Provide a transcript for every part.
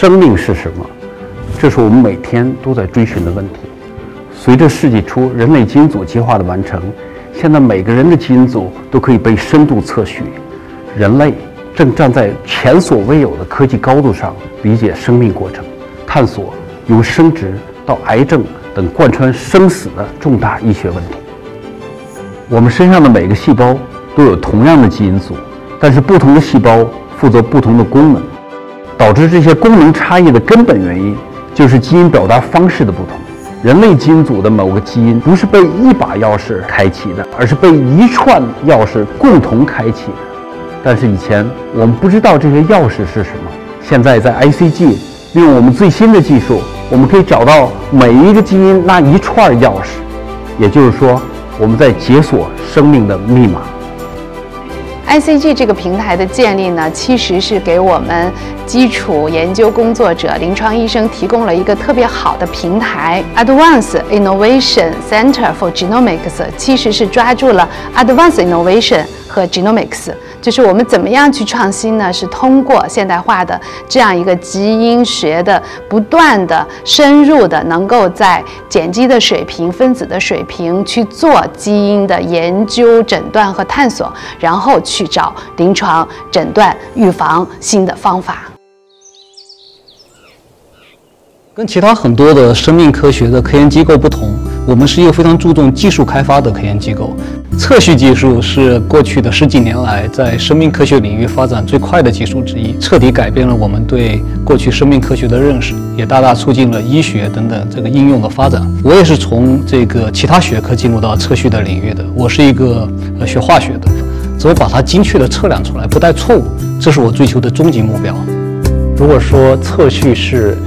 生命是什么？这是我们每天都在追寻的问题。随着世纪初人类基因组计划的完成，现在每个人的基因组都可以被深度测序。人类正站在前所未有的科技高度上理解生命过程，探索由生殖到癌症等贯穿生死的重大医学问题。我们身上的每个细胞都有同样的基因组，但是不同的细胞负责不同的功能，导致这些功能差异的根本原因就是基因表达方式的不同。人类基因组的某个基因不是被一把钥匙开启的，而是被一串钥匙共同开启的。但是以前我们不知道这些钥匙是什么，现在在 ICG 利用我们最新的技术，我们可以找到每一个基因那一串钥匙，也就是说。我们在解锁生命的密码。ICG 这个平台的建立呢，其实是给我们基础研究工作者、临床医生提供了一个特别好的平台。Advanced Innovation Center for Genomics 其实是抓住了 Advanced Innovation 和 Genomics。就是我们怎么样去创新呢？是通过现代化的这样一个基因学的不断的深入的，能够在碱基的水平、分子的水平去做基因的研究、诊断和探索，然后去找临床诊断、预防新的方法。跟其他很多的生命科学的科研机构不同，我们是一个非常注重技术开发的科研机构。测序技术是过去的十几年来在生命科学领域发展最快的技术之一，彻底改变了我们对过去生命科学的认识，也大大促进了医学等等这个应用的发展。我也是从这个其他学科进入到测序的领域的。我是一个呃学化学的，怎么把它精确的测量出来，不带错误，这是我追求的终极目标。如果说测序是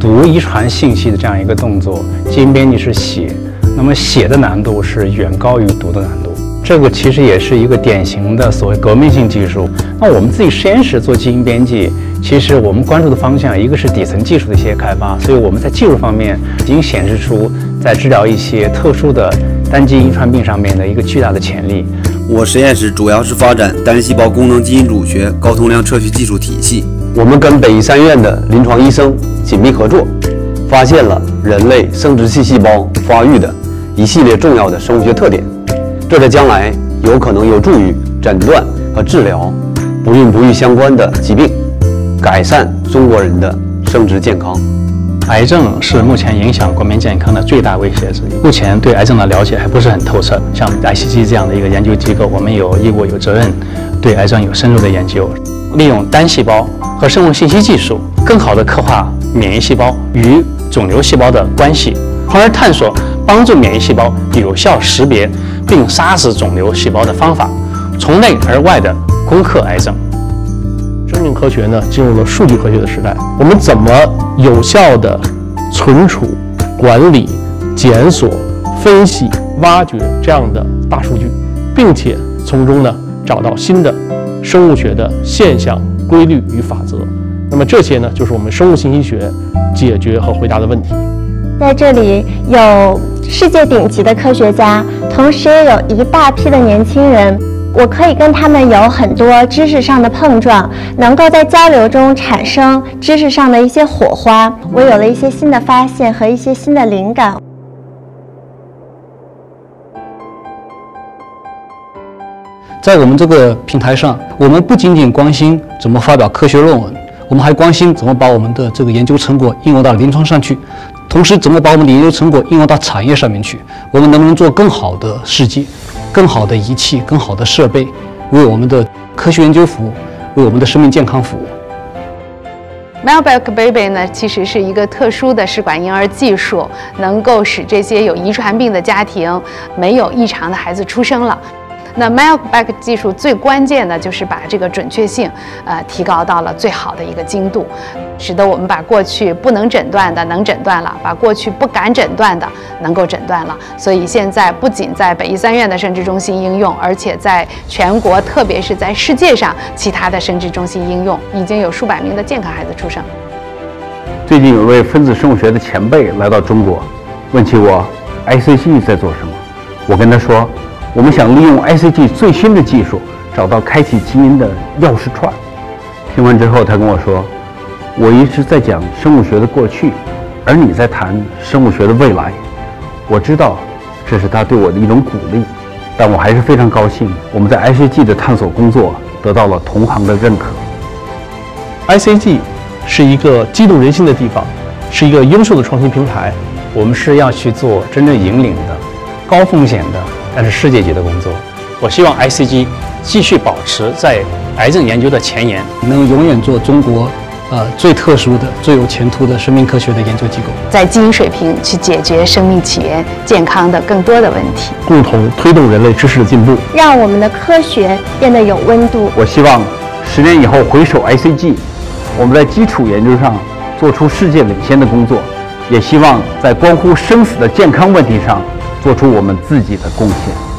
读遗传信息的这样一个动作，基因编辑是写，那么写的难度是远高于读的难度。这个其实也是一个典型的所谓革命性技术。那我们自己实验室做基因编辑，其实我们关注的方向一个是底层技术的一些开发，所以我们在技术方面已经显示出在治疗一些特殊的单基因遗传病上面的一个巨大的潜力。我实验室主要是发展单细胞功能基因组学高通量测序技术体系。我们跟北医三院的临床医生紧密合作，发现了人类生殖器细胞发育的一系列重要的生物学特点，这在将来有可能有助于诊断和治疗不孕不育相关的疾病，改善中国人的生殖健康。癌症是目前影响国民健康的最大威胁之一。目前对癌症的了解还不是很透彻，像 ICG 这样的一个研究机构，我们有义务、有责任对癌症有深入的研究，利用单细胞。和生物信息技术，更好地刻画免疫细胞与肿瘤细胞的关系，从而探索帮助免疫细胞有效识别并杀死肿瘤细胞的方法，从内而外的攻克癌症。生命科学呢，进入了数据科学的时代。我们怎么有效地存储、管理、检索、分析、挖掘这样的大数据，并且从中呢找到新的生物学的现象？规律与法则，那么这些呢，就是我们生物信息学解决和回答的问题。在这里有世界顶级的科学家，同时也有一大批的年轻人，我可以跟他们有很多知识上的碰撞，能够在交流中产生知识上的一些火花。我有了一些新的发现和一些新的灵感。在我们这个平台上，我们不仅仅关心怎么发表科学论文，我们还关心怎么把我们的这个研究成果应用到临床上去，同时怎么把我们的研究成果应用到产业上面去。我们能不能做更好的试剂、更好的仪器、更好的设备，为我们的科学研究服务，为我们的生命健康服务 m e l b a c k Baby 呢，其实是一个特殊的试管婴儿技术，能够使这些有遗传病的家庭没有异常的孩子出生了。那 Milkback 技术最关键的就是把这个准确性，呃，提高到了最好的一个精度，使得我们把过去不能诊断的能诊断了，把过去不敢诊断的能够诊断了。所以现在不仅在北医三院的生殖中心应用，而且在全国，特别是在世界上其他的生殖中心应用，已经有数百名的健康孩子出生。最近有位分子生物学的前辈来到中国，问起我 ICG 在做什么，我跟他说。我们想利用 ICG 最新的技术，找到开启基因的钥匙串。听完之后，他跟我说：“我一直在讲生物学的过去，而你在谈生物学的未来。我知道这是他对我的一种鼓励，但我还是非常高兴，我们在 ICG 的探索工作得到了同行的认可。ICG 是一个激动人心的地方，是一个优秀的创新平台。我们是要去做真正引领的、高风险的，但是世界级的工作。我希望 ICG 继续保持在癌症研究的前沿，能永远做中国呃最特殊的、最有前途的生命科学的研究机构。在基因水平去解决生命起源、健康的更多的问题。共同推动人类知识的进步。让我们的科学变得有温度。我希望十年以后回首 ICG，我们在基础研究上做出世界领先的工作，也希望在关乎生死的健康问题上做出我们自己的贡献。